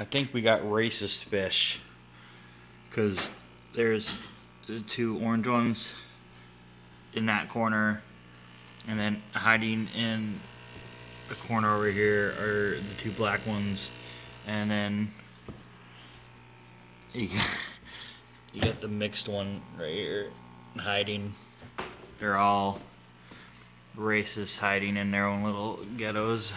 I think we got racist fish. Because there's the two orange ones in that corner. And then hiding in the corner over here are the two black ones. And then you got, you got the mixed one right here hiding. They're all racist, hiding in their own little ghettos.